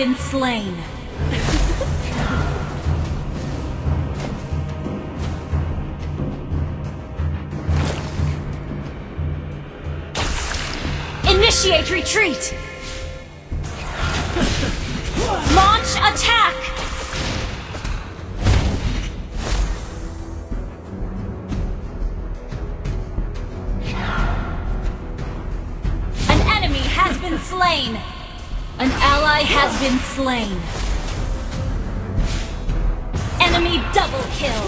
been slain. Initiate retreat! Launch attack! An enemy has been slain! Ally has been slain! Enemy double kill!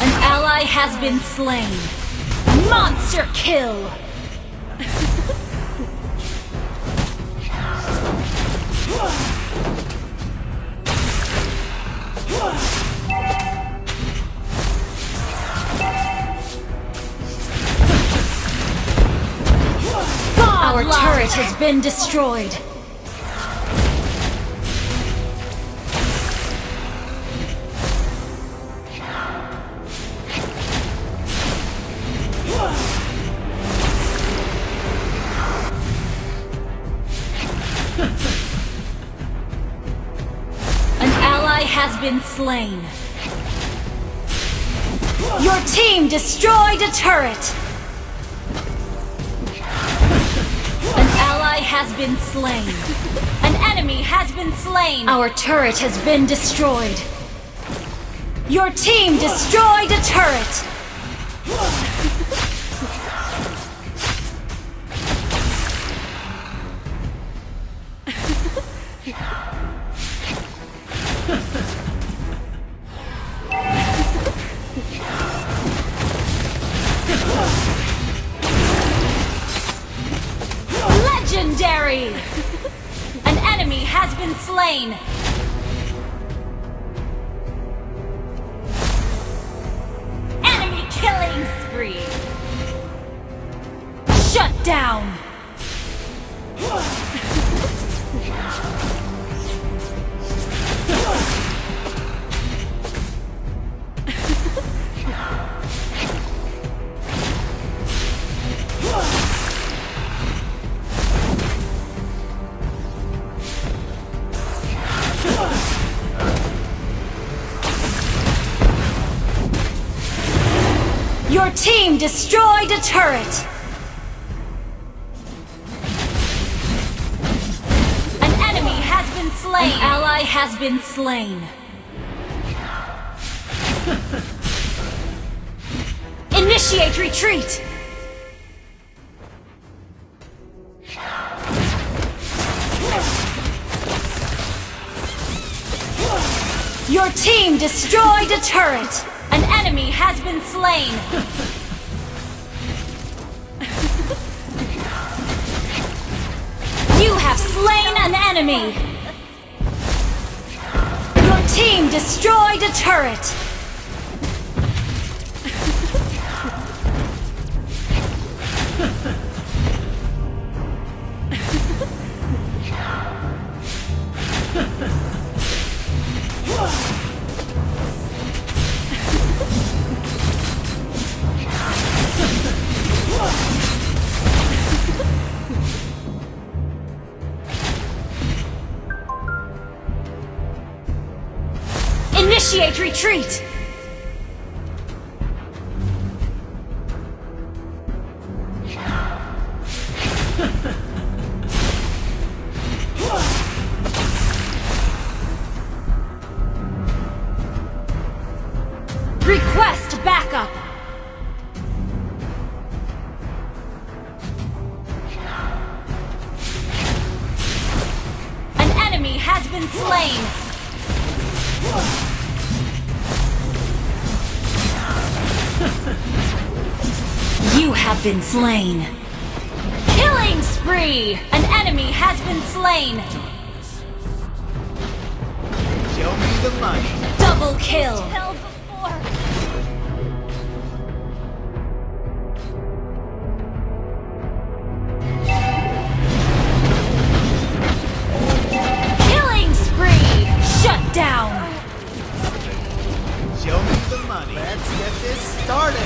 An ally has been slain! Monster kill! Been destroyed. An ally has been slain. Your team destroyed a turret. Has been slain. An enemy has been slain. Our turret has been destroyed. Your team destroyed a turret. Legendary! An enemy has been slain. Your team destroyed a turret. An enemy has been slain. An ally has been slain. Initiate retreat. Your team destroyed a turret. An enemy has been slain. You have slain an enemy. Your team destroyed a turret. Initiate retreat! Request backup! An enemy has been slain! Have been slain. Killing spree! An enemy has been slain. Show me the money. Double kill. Killing spree! Shut down. Show me the money. Let's get this started.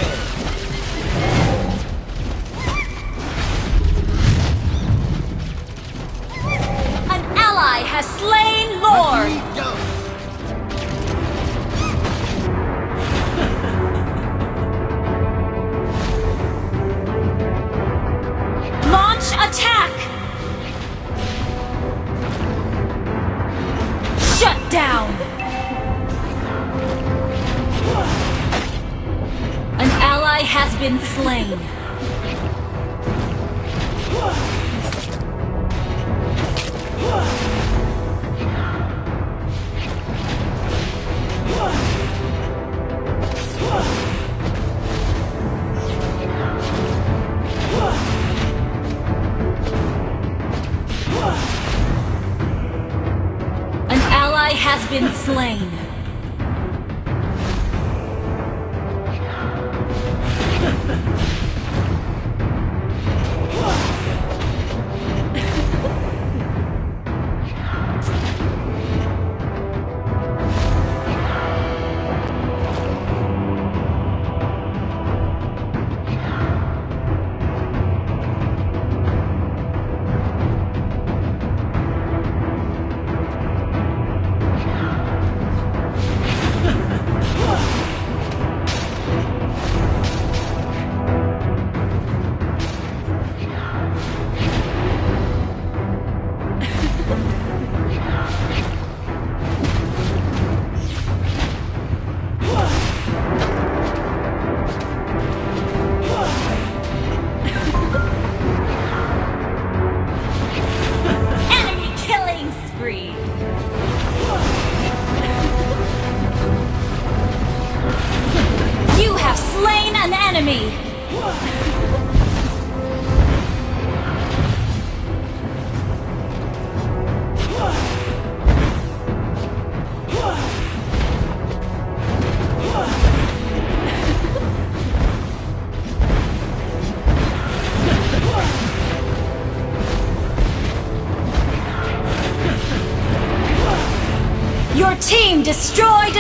Attack! Shut down! An ally has been slain. slain.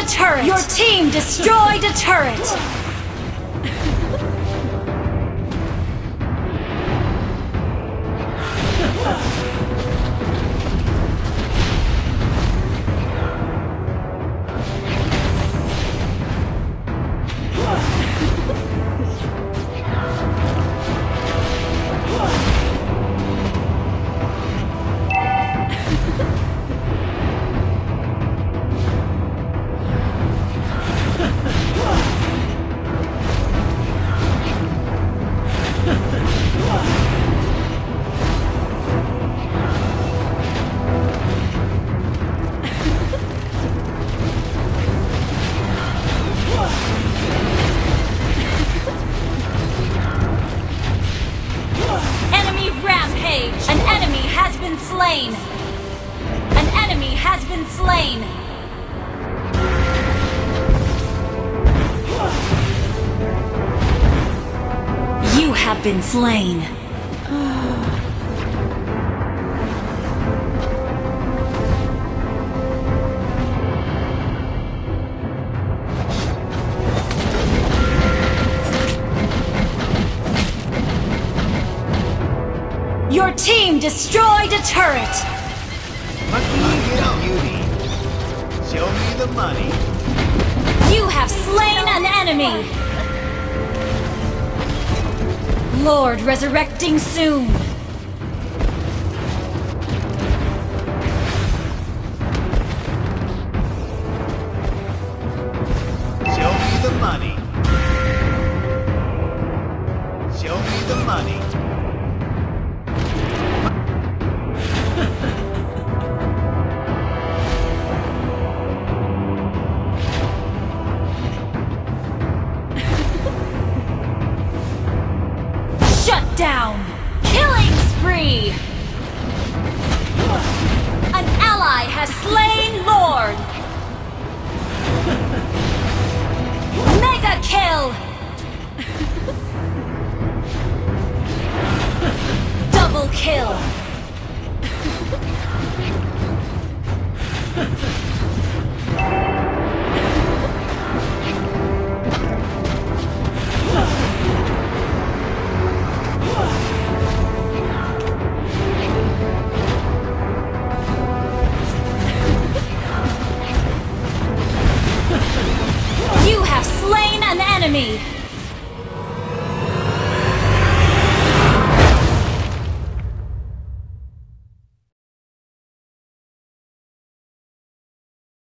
turret! Your team destroyed a turret! slain. You have been slain. Your team destroyed a turret! the money. You have slain an enemy! Lord resurrecting soon!